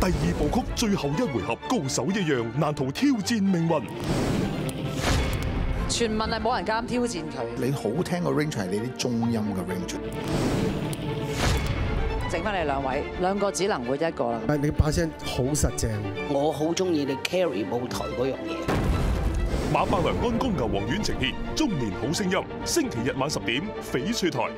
第二部曲最后一回合，高手一样难逃挑战命运。全民系冇人敢挑战佢。你好听个 range 系你啲中音嘅 range。整翻你两位，两个只能活一个啦。唔你把声好实正。我好中意你 carry 舞台嗰样嘢。马伯良安公牛王婉呈现《中年好声音》，星期日晚十点翡翠台。